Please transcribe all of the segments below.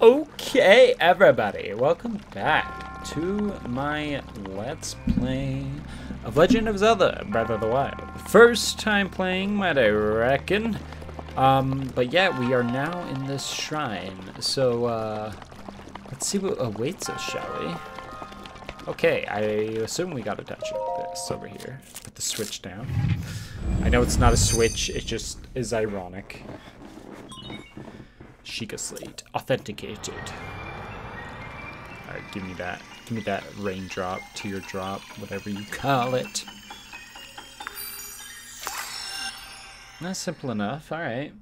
Okay, everybody, welcome back to my Let's Play of Legend of Zelda Breath of the Wild. First time playing, might I reckon. Um, but yeah, we are now in this shrine, so uh, let's see what awaits us, shall we? Okay, I assume we gotta touch this over here. Put the switch down. I know it's not a switch, it just is ironic. Sheikah Slate. Authenticated. Alright, give me that. Give me that raindrop, teardrop, whatever you call it. That's simple enough, alright.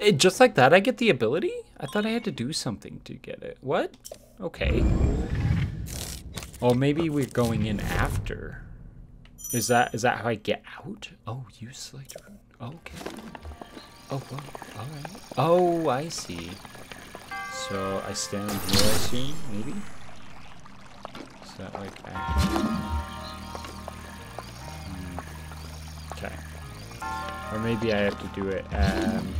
It, just like that, I get the ability? I thought I had to do something to get it. What? Okay. Oh, maybe we're going in after. Is that is that how I get out? Oh, use later. Okay. Oh, well, all right. Oh, I see. So I stand here, I assume, maybe. Is that like? Hmm. Okay. Or maybe I have to do it. Um.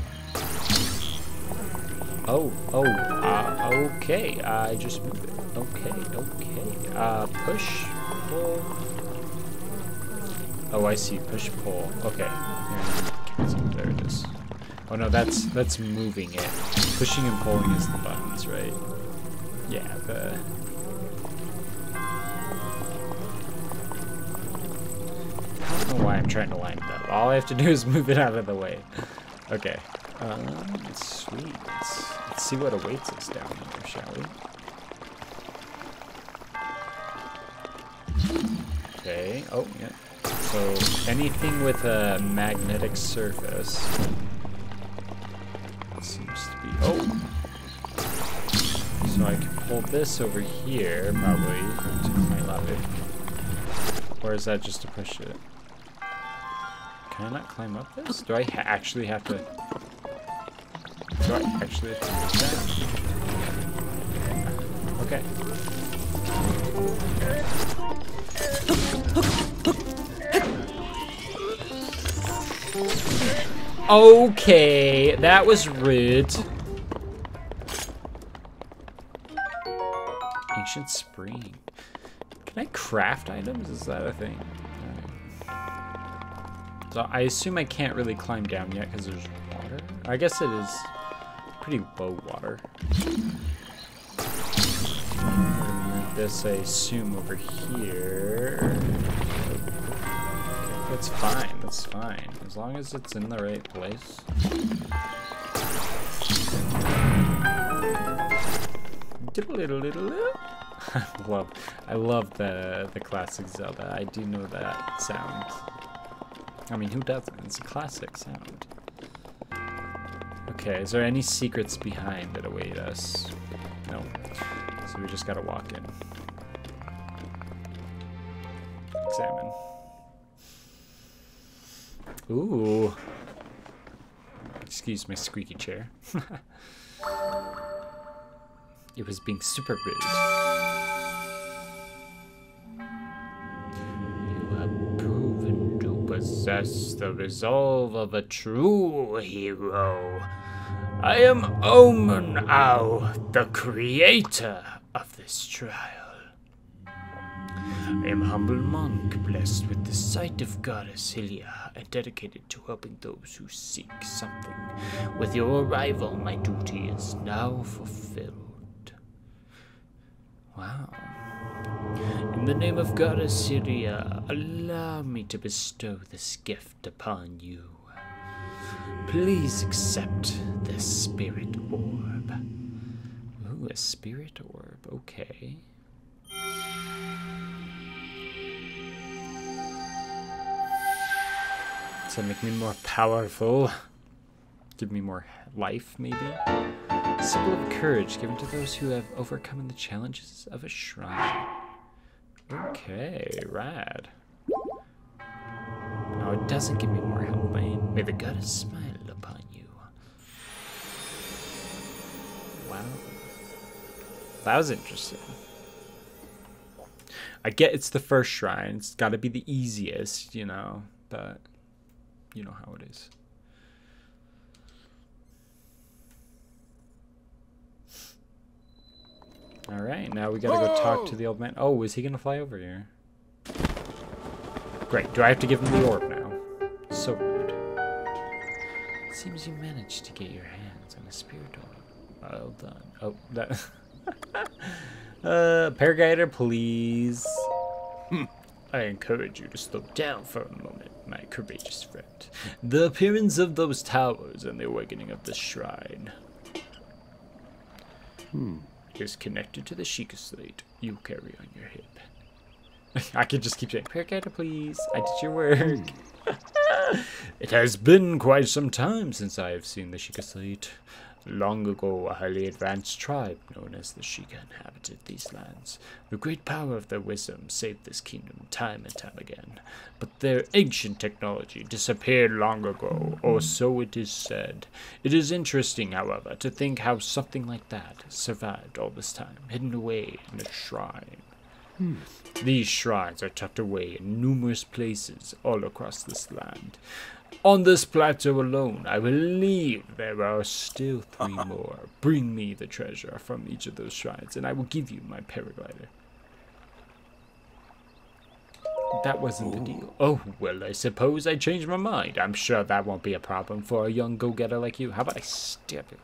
Oh, oh, uh, okay. I just move it. Okay, okay. Uh, push, pull. Oh, I see. Push, pull. Okay. There it is. Oh no, that's that's moving it. Pushing and pulling is the buttons, right? Yeah, the... I don't know why I'm trying to line it up. All I have to do is move it out of the way. Okay. Um, sweet. Let's, let's see what awaits us down here, shall we? Okay. Oh, yeah. So anything with a magnetic surface seems to be. Oh! So I can pull this over here, probably, to my lever. Or is that just to push it? Can I not climb up this? Do I ha actually have to... Do I actually have to do that? Okay. Okay, that was rude. Ancient spring. Can I craft items? Is that a thing? So I assume I can't really climb down yet because there's water. I guess it is pretty low water. This I assume over here. That's fine, that's fine. As long as it's in the right place. I love I love the the classic Zelda. I do know that sound. I mean who doesn't? It's a classic sound. Okay, is there any secrets behind that await us? No. So we just gotta walk in. Examine. Ooh. Excuse my squeaky chair. it was being super rude. You have proven to possess the resolve of a true hero. I am Oman Au, the creator of this trial. Am humble monk, blessed with the sight of Goddess Hylia, and dedicated to helping those who seek something. With your arrival, my duty is now fulfilled. Wow. In the name of Goddess Hylia, allow me to bestow this gift upon you. Please accept this spirit orb. Ooh, a spirit orb, okay. To make me more powerful. Give me more life, maybe? Symbol of courage given to those who have overcome the challenges of a shrine. Okay, rad. No, it doesn't give me more health, man. May the goddess smile upon you. Wow. That was interesting. I get it's the first shrine. It's got to be the easiest, you know, but you know how it is. All right, now we gotta go talk to the old man. Oh, is he gonna fly over here? Great. Do I have to give him the orb now? So rude. Seems you managed to get your hands on a spirit orb. Well done. Oh, that. uh, paraglider, please. I encourage you to slow down for a moment, my courageous friend. The appearance of those towers and the awakening of the shrine hmm. is connected to the Sheikah slate you carry on your hip. I could just keep saying, Paraglider, please. I did your work. Hmm. it has been quite some time since I have seen the Sheikah slate. Long ago, a highly advanced tribe known as the Sheikah inhabited these lands. The great power of their wisdom saved this kingdom time and time again. But their ancient technology disappeared long ago, or so it is said. It is interesting, however, to think how something like that survived all this time, hidden away in a shrine. These shrines are tucked away in numerous places all across this land. On this plateau alone, I believe there are still three more. Bring me the treasure from each of those shrines, and I will give you my paraglider. That wasn't the deal. Oh, well, I suppose I changed my mind. I'm sure that won't be a problem for a young go-getter like you. How about I stab you?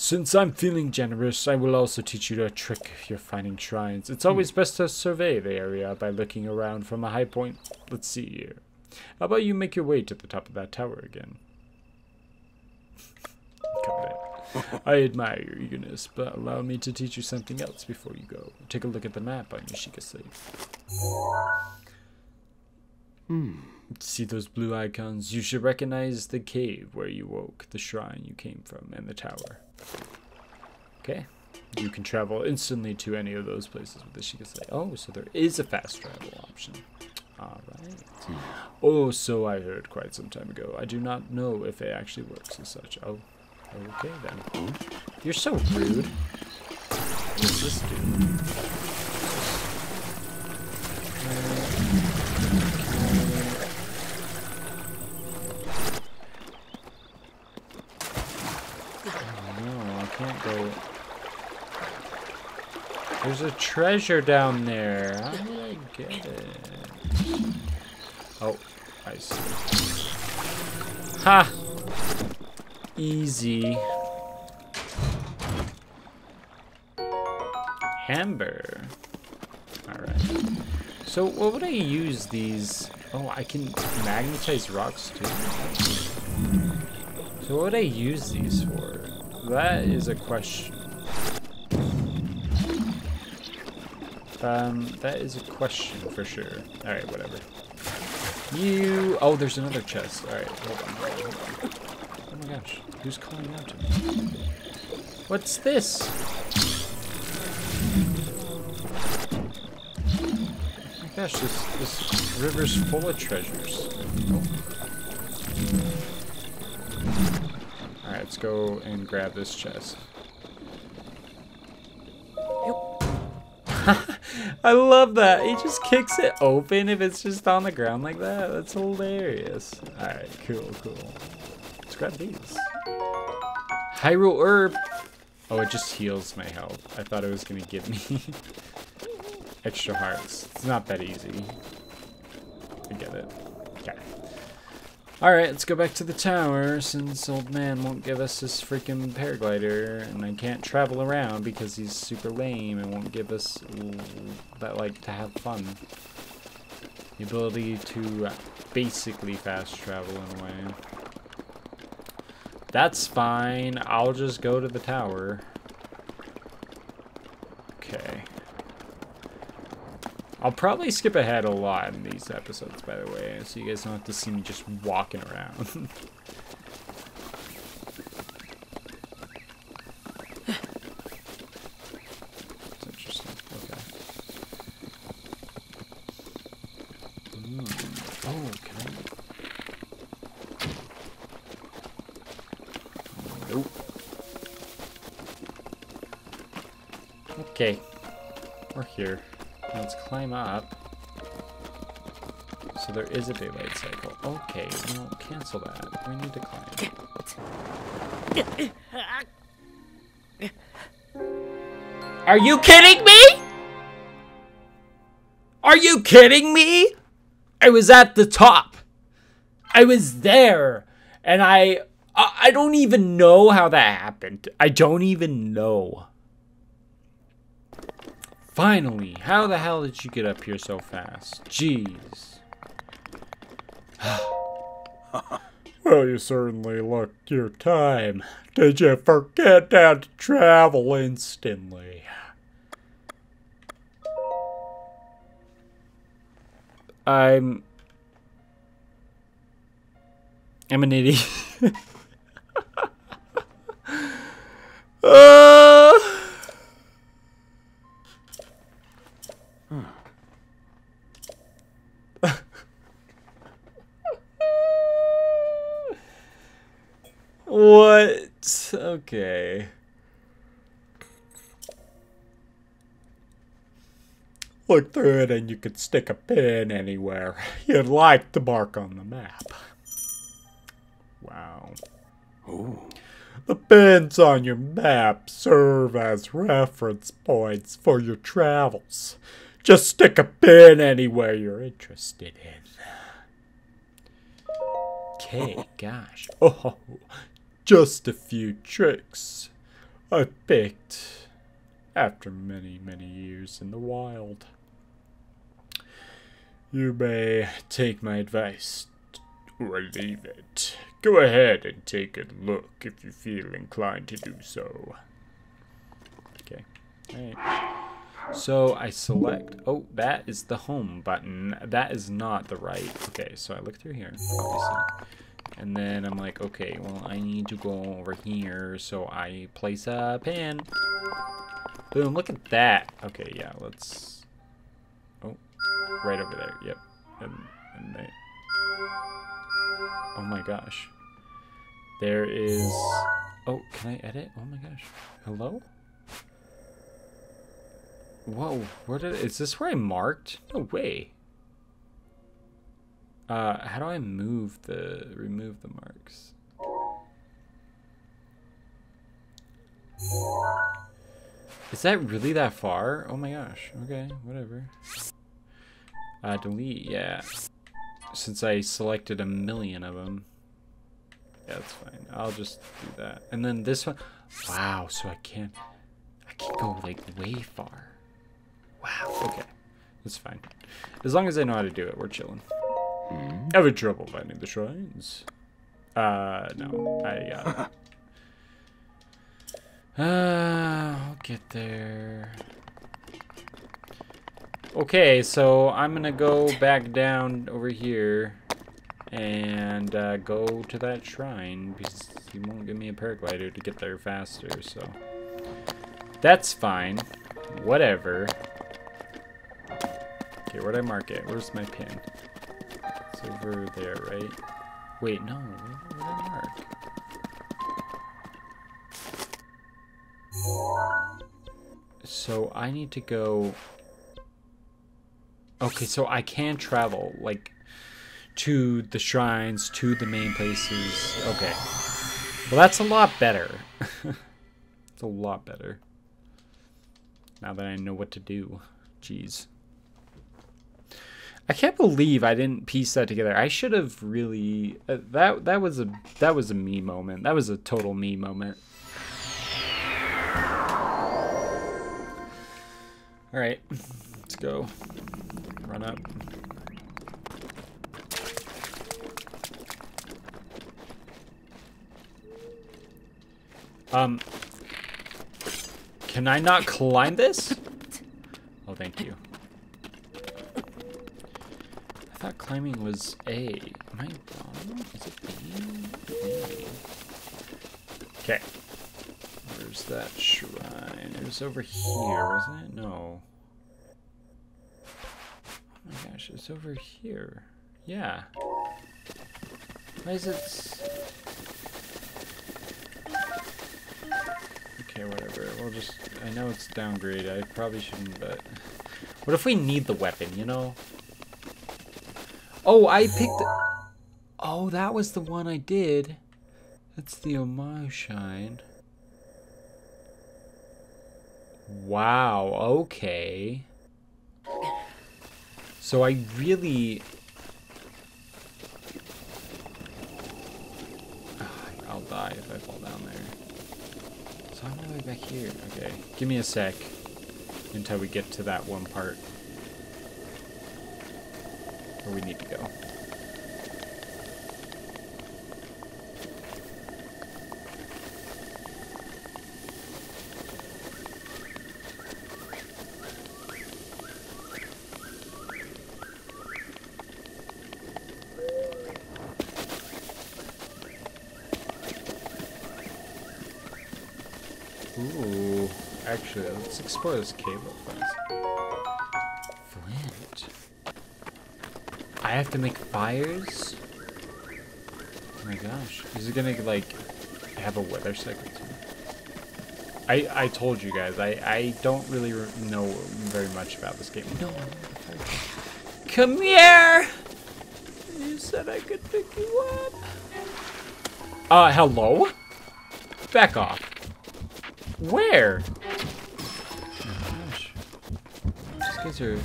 Since I'm feeling generous, I will also teach you a trick if you're finding shrines. It's hmm. always best to survey the area by looking around from a high point. Let's see here. How about you make your way to the top of that tower again? I admire your eagerness, but allow me to teach you something else before you go. Take a look at the map on your Sheikah hmm. slate. See those blue icons? You should recognize the cave where you woke, the shrine you came from, and the tower. Okay. You can travel instantly to any of those places with the Sheikah slate. Oh, so there is a fast travel option. Alright. Oh, so I heard quite some time ago. I do not know if it actually works as such. Oh, okay then. You're so rude. This? Treasure down there. How I get it? Oh, I see. Ha! Easy. Amber. Alright. So what would I use these? Oh, I can magnetize rocks too. So what would I use these for? That is a question. Um, that is a question for sure. Alright, whatever. You... Oh, there's another chest. Alright, hold on, hold on. Oh my gosh, who's calling out to me? What's this? Oh my gosh, this, this river's full of treasures. Alright, let's go and grab this chest. I love that. He just kicks it open if it's just on the ground like that. That's hilarious. Alright, cool, cool. Let's grab these. Hyrule Herb. Oh, it just heals my health. I thought it was going to give me extra hearts. It's not that easy. I get it. Alright, let's go back to the tower since old man won't give us his freaking paraglider and I can't travel around because he's super lame and won't give us that like to have fun. The ability to uh, basically fast travel in a way. That's fine. I'll just go to the tower. Okay. I'll probably skip ahead a lot in these episodes, by the way, so you guys don't have to see me just walking around. is a daylight cycle. Okay, well, cancel that. We need to climb. Are you kidding me? Are you kidding me? I was at the top. I was there. And I I don't even know how that happened. I don't even know. Finally, how the hell did you get up here so fast? Jeez. well, you certainly looked your time. Did you forget how to travel instantly? I'm... I'm an idiot. uh... what? Okay. Look through it and you could stick a pin anywhere you'd like to mark on the map. Wow. Ooh. The pins on your map serve as reference points for your travels. Just stick a pin anywhere you're interested in. Okay, gosh. Oh, just a few tricks I picked after many, many years in the wild. You may take my advice or leave it. Go ahead and take a look if you feel inclined to do so. Okay. So I select, oh, that is the home button. That is not the right. Okay, so I look through here. And then I'm like, okay, well, I need to go over here. So I place a pin. Boom, look at that. Okay, yeah, let's Oh, right over there. Yep. And, and they... Oh my gosh. There is... Oh, can I edit? Oh my gosh. Hello? Whoa, where did... Is this where I marked? No way. Uh, how do I move the... Remove the marks? Is that really that far? Oh my gosh. Okay, whatever. Uh, delete, yeah. Since I selected a million of them. Yeah, that's fine. I'll just do that. And then this one. Wow, so I can't... I can't go, like, way far. Wow, okay. That's fine. As long as I know how to do it, we're chilling. Mm. Having trouble finding the shrines? Uh, no. I got it. Uh, I'll get there. Okay, so I'm gonna go back down over here and uh, go to that shrine because he won't give me a paraglider to get there faster, so that's fine. Whatever. Okay, where'd I mark it? Where's my pin? It's over there, right? Wait, no. Where did I mark? So I need to go Okay, so I can travel, like, to the shrines, to the main places. Okay. Well, that's a lot better. it's a lot better. Now that I know what to do. Jeez. I can't believe I didn't piece that together. I should have really uh, that that was a that was a me moment. That was a total me moment. All right. Let's go run up. Um, can I not climb this? Oh, thank you. I thought climbing was A. Am I wrong? Is it B? A. Okay. Where's that shrine? It was over here, wasn't it? No Oh my gosh, it's over here. Yeah. Why is it... Okay, whatever. We'll just... I know it's downgrade. I probably shouldn't, but... What if we need the weapon, you know? Oh, I picked. Oh, that was the one I did. That's the homage shine. Wow, okay. So I really... Ah, I'll die if I fall down there. So I'm the way back here. Okay, give me a sec until we get to that one part where we need to go. Ooh, actually, let's explore this cable. Flint. I have to make fires? Oh my gosh. Is it gonna, like, have a weather cycle? I, I told you guys, I, I don't really know very much about this game. No, Come here! You said I could pick you up. Uh, hello? Back off. Where? Oh my gosh. These guys are...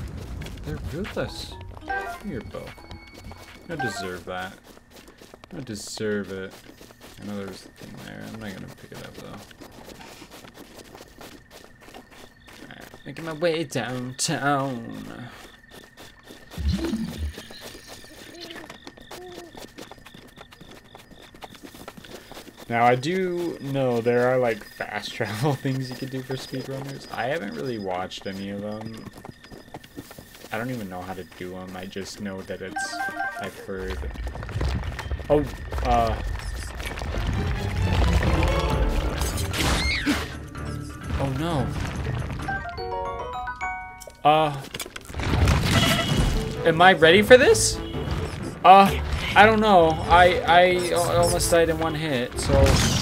They're ruthless. Give me your bow. I deserve that. I deserve it. I know there's a thing there. I'm not gonna pick it up though. Alright, making my way downtown. Now I do know there are like fast travel things you could do for speedrunners. I haven't really watched any of them. I don't even know how to do them. I just know that it's, I've heard. Oh, uh. Oh no. Uh. Am I ready for this? Uh. I don't know. I I almost died in one hit, so.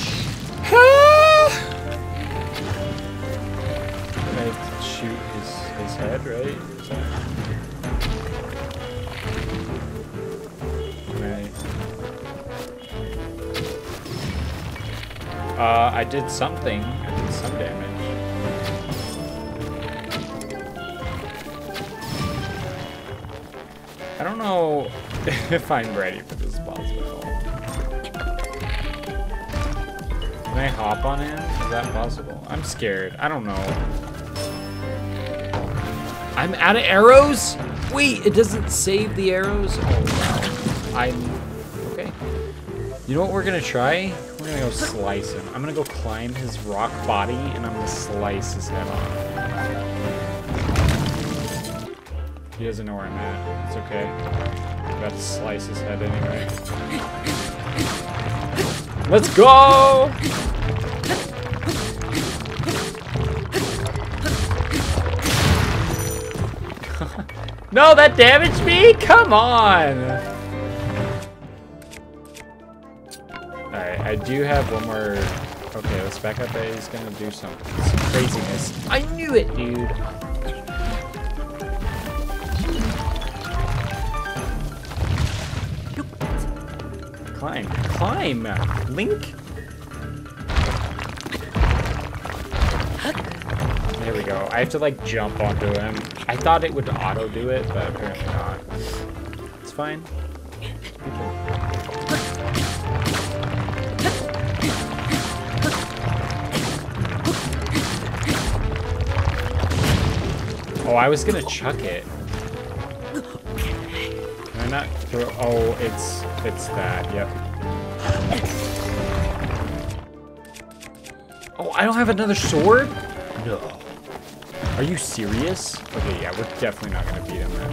Uh, I did something. I did some damage. I don't know if I'm ready for this boss. Can I hop on him? Is that possible? I'm scared. I don't know. I'm out of arrows? Wait, it doesn't save the arrows? Oh, wow. I'm... Okay. You know what we're gonna try? Gonna go slice him. I'm gonna go climb his rock body, and I'm gonna slice his head off. He doesn't know where I'm at. It's okay. I'm about to slice his head anyway. Let's go! no, that damaged me? Come on! Do have one more... Okay, let's back up. He's gonna do some, some craziness. I knew it, dude! Climb. Climb! Link! There we go. I have to, like, jump onto him. I thought it would auto do it, but apparently not. It's fine. Oh, I was gonna chuck it. Can I not throw? Oh, it's it's that. Yep. Oh, I don't have another sword. No. Are you serious? Okay, yeah, we're definitely not gonna beat him then.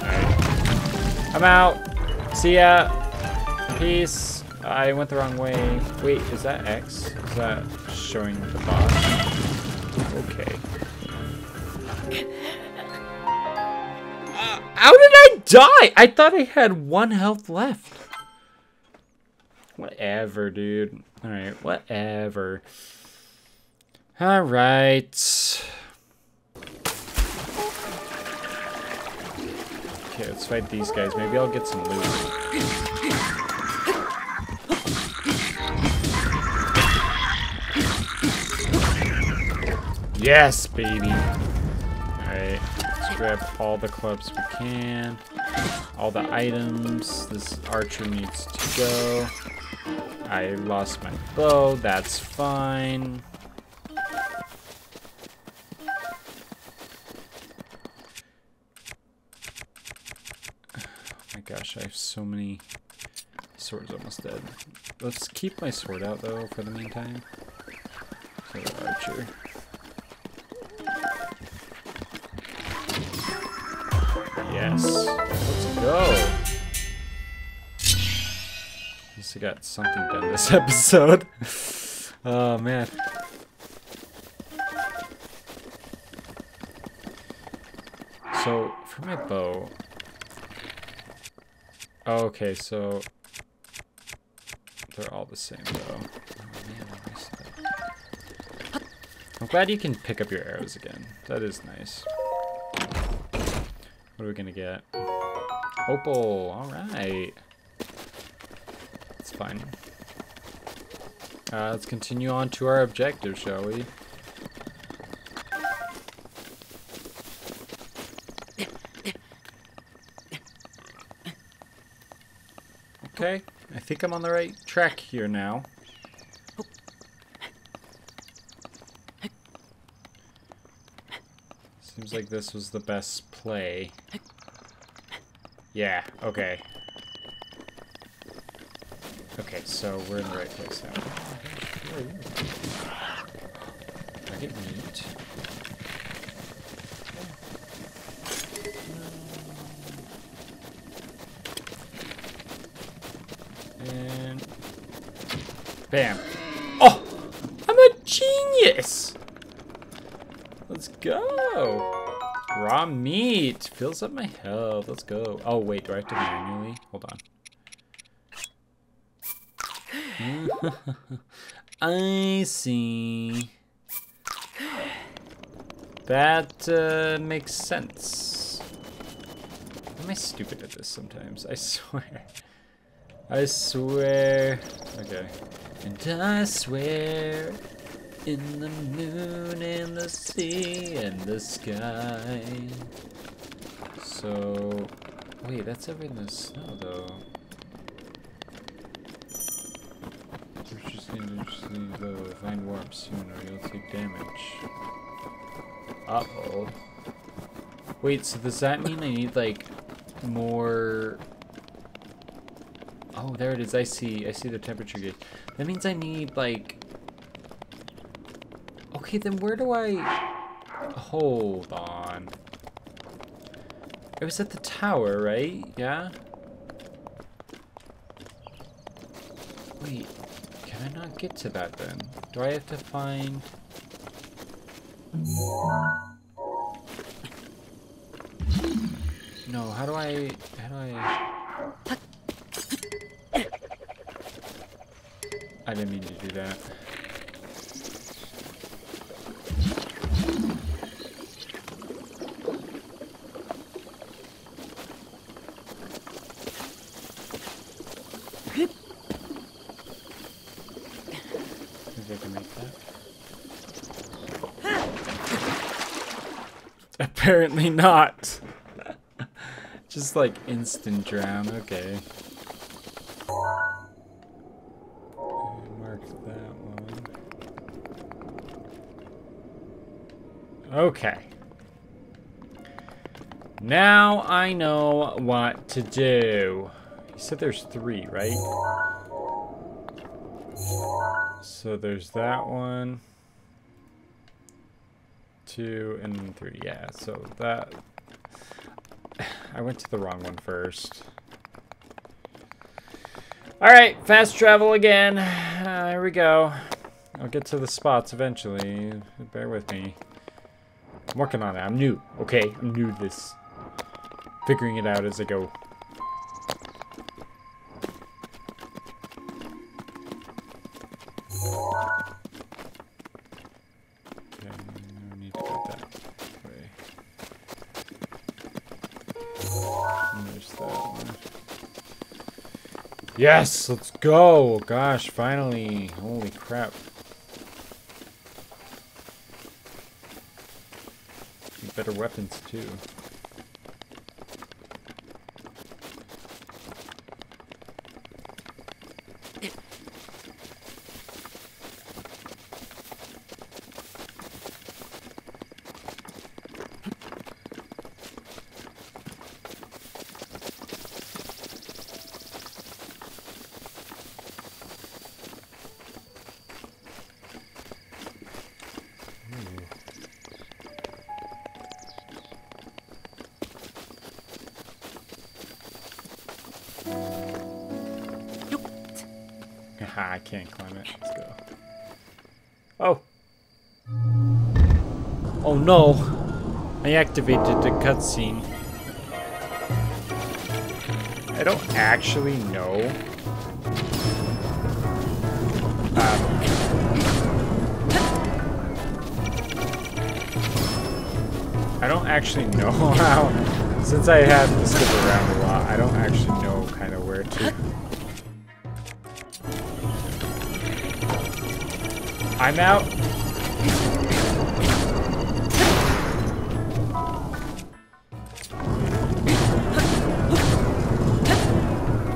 Alright. I'm out. See ya. Peace. I went the wrong way. Wait, is that X? Is that showing the boss? Okay. I die? I thought I had one health left. Whatever, dude. Alright, whatever. Alright. Okay, let's fight these guys. Maybe I'll get some loot. Yes, baby. Grab all the clubs we can. All the items. This archer needs to go. I lost my bow. That's fine. Oh my gosh, I have so many swords almost dead. Let's keep my sword out though for the meantime. So archer. Yes. Let's go. At least I got something done this episode. oh man. So for my bow, Oh, okay, so they're all the same though. Oh, man, I'm glad you can pick up your arrows again. That is nice. What are we gonna get? Opal, alright. It's fine. Uh, let's continue on to our objective, shall we? Okay, I think I'm on the right track here now. Like this was the best play. Yeah, okay. Okay, so we're in the right place now. I get meat. And bam. Oh, I'm a genius. Let's go. Raw meat fills up my health. Let's go. Oh wait, do I have to manually? Hold on. I see. That uh, makes sense. Am I stupid at this sometimes? I swear. I swear. Okay. And I swear in the moon and the sea and the sky. So, wait, that's over in the snow though. Which just interesting though. Find warm soon or you'll take damage. Uh oh. Wait, so does that mean I need like more Oh, there it is. I see. I see the temperature gauge. That means I need, like... Okay, then where do I... Hold on. It was at the tower, right? Yeah? Wait. Can I not get to that, then? Do I have to find... No, how do I... How do I... I didn't mean to do that. Maybe I can make that. Apparently not. Just like instant drown, okay. Okay. Now I know what to do. You said there's three, right? So there's that one. Two and three. Yeah, so that... I went to the wrong one first. Alright, fast travel again. Uh, here we go. I'll get to the spots eventually. Bear with me. I'm working on it. I'm new. Okay, I'm new to this. Figuring it out as I go. Yes, let's go. Gosh, finally. Holy crap. Better weapons too. I can't climb it. Let's go. Oh! Oh no! I activated the cutscene. I don't actually know. Um, I don't actually know how, since I have to skip around a lot, I don't actually know kind of where to. I'm out.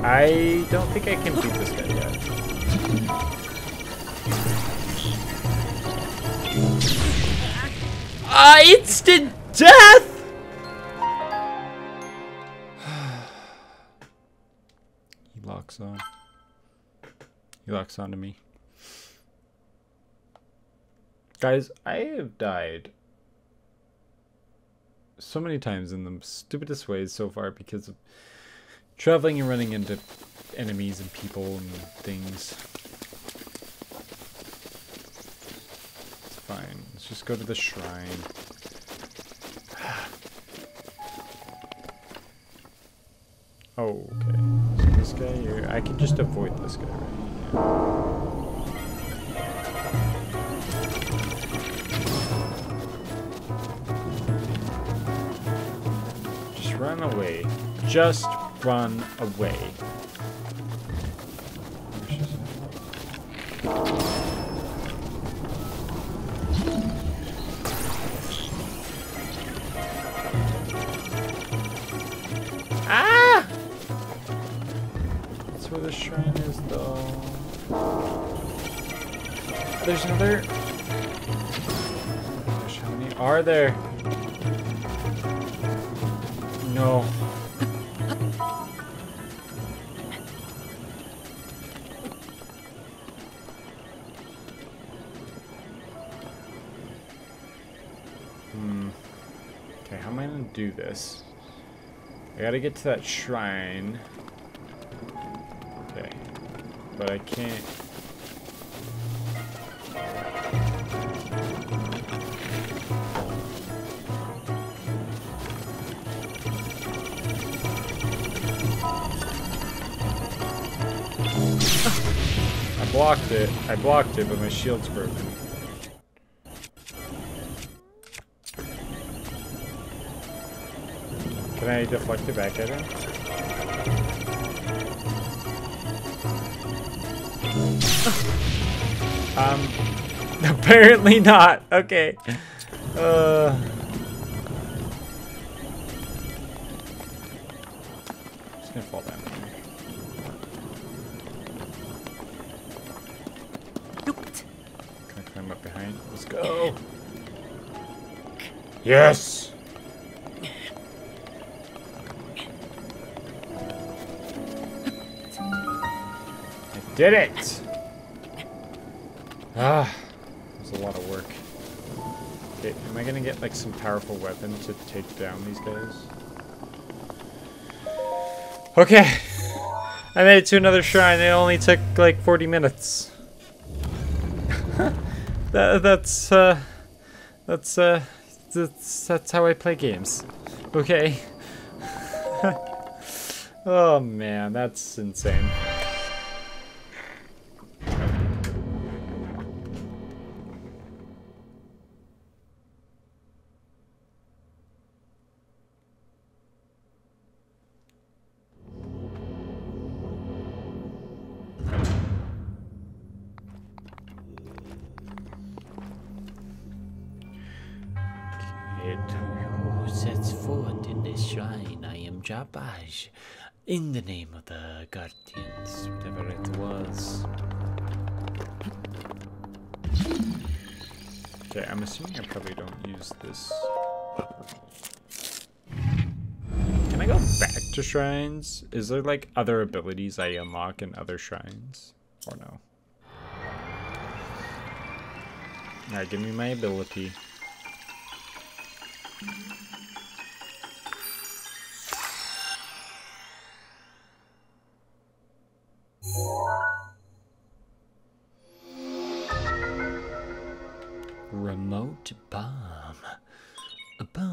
I don't think I can beat this guy yet. Ah, instant death! he locks on. He locks onto me. Guys, I have died so many times in the stupidest ways so far because of traveling and running into enemies and people and things. It's fine. Let's just go to the shrine. oh, okay. So this guy here, I can just avoid this guy, right? Yeah. Run away. Just run away. Ah! That's where the shrine is, though. There's another. Gosh, how many are there? No. Hmm. Okay, how am I gonna do this? I gotta get to that shrine. Okay. But I can't. Blocked it. I blocked it, but my shield's broken. Can I deflect it back at him? Um, apparently not. Okay. Uh. Up behind? Let's go. Yes. I did it! Ah, it was a lot of work. Okay, am I gonna get like some powerful weapon to take down these guys? Okay, I made it to another shrine. It only took like 40 minutes. That, that's uh, that's uh, that's that's how I play games. Okay. oh man, that's insane. In the name of the Guardians, whatever it was. Okay, I'm assuming I probably don't use this. Can I go back to shrines? Is there like other abilities I unlock in other shrines? Or no? Alright, give me my ability.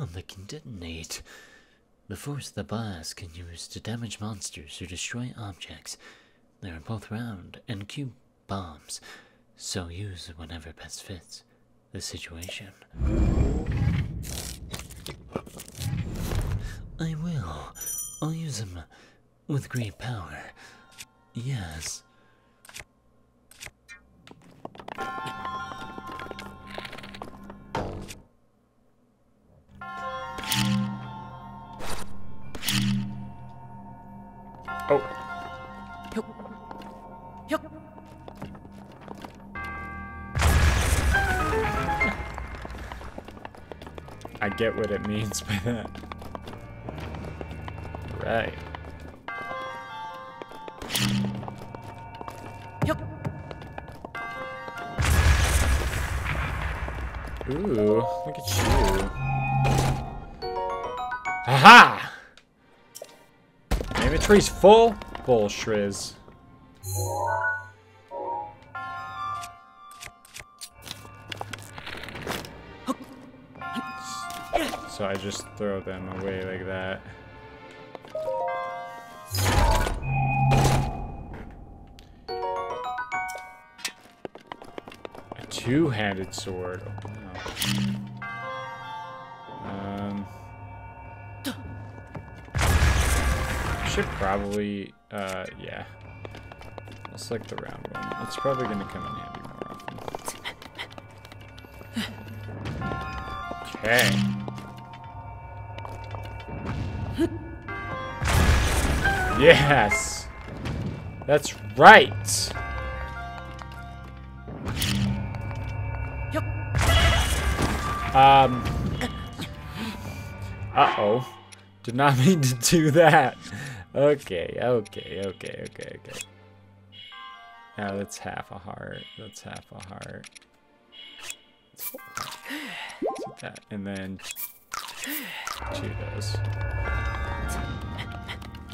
Bomb that can detonate. The force the blast can use to damage monsters or destroy objects. They are both round and cube bombs, so use whenever best fits the situation. I will. I'll use them with great power. Yes. Oh, I get what it means by that. Right. Ooh, look at you. Inventory's full? Bull shriz. So I just throw them away like that. A two-handed sword. Oh, no. Should probably, uh, yeah. I'll select the round one. It's probably going to come in handy more often. Okay. Yes! That's right! Um. Uh-oh. Did not mean to do that. Okay, okay, okay, okay, okay. Now that's half a heart. That's half a heart. That. And then two those.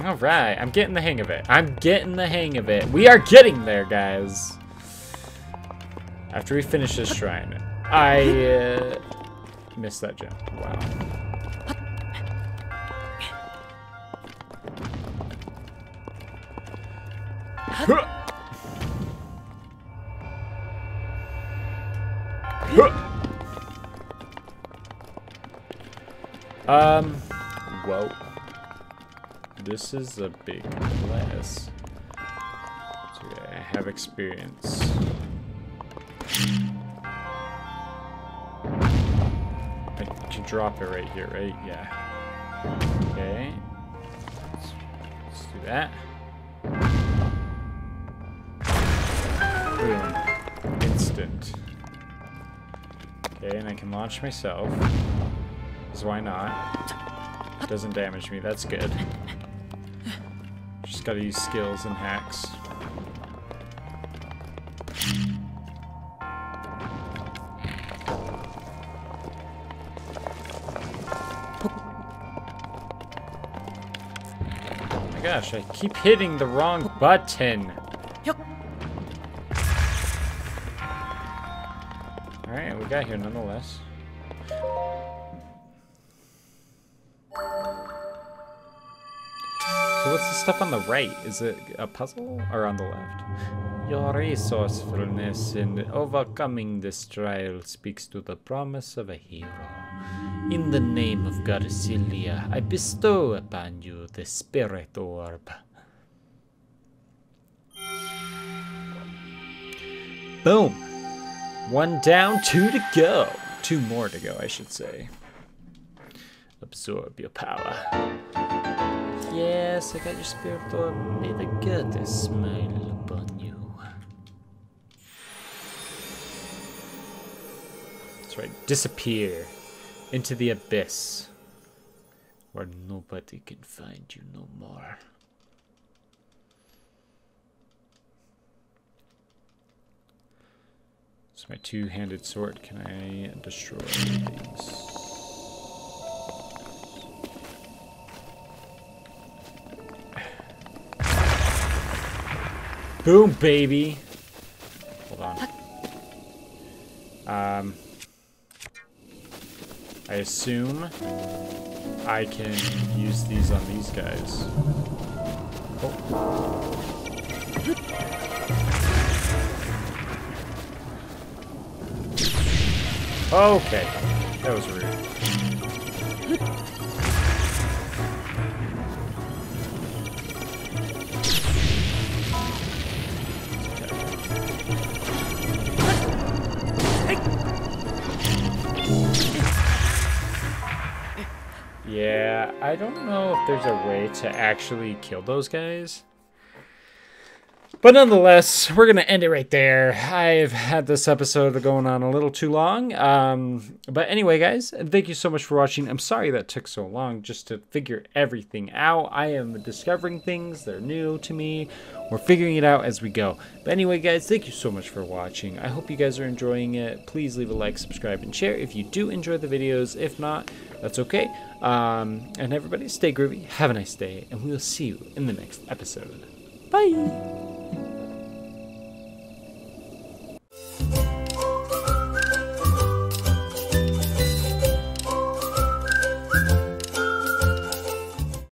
Alright, I'm getting the hang of it. I'm getting the hang of it. We are getting there, guys. After we finish this shrine, I uh, missed that gem. Wow. Um. This is a big class. So I have experience. I can drop it right here, right? Yeah. Okay. Let's, let's do that. Boom. Instant. Okay, and I can launch myself. Because why not? Doesn't damage me, that's good. Just gotta use skills and hacks. Oh my gosh, I keep hitting the wrong button. Alright, we got here nonetheless. What's the stuff on the right? Is it a puzzle or on the left? Your resourcefulness in overcoming this trial speaks to the promise of a hero. In the name of Garcilia, I bestow upon you the spirit orb. Boom! One down, two to go. Two more to go, I should say. Absorb your power. Yes, I got your spirit orb. May the goddess smile upon you. That's right. Disappear into the abyss where nobody can find you no more. So my two-handed sword, can I destroy these? Boom, baby. Hold on. Um, I assume I can use these on these guys. Oh. Okay, that was rude. Yeah, I don't know if there's a way to actually kill those guys. But nonetheless, we're going to end it right there. I've had this episode going on a little too long. Um, but anyway, guys, thank you so much for watching. I'm sorry that took so long just to figure everything out. I am discovering things that are new to me. We're figuring it out as we go. But anyway, guys, thank you so much for watching. I hope you guys are enjoying it. Please leave a like, subscribe, and share if you do enjoy the videos. If not, that's okay. Um, and everybody, stay groovy. Have a nice day. And we will see you in the next episode. Bye.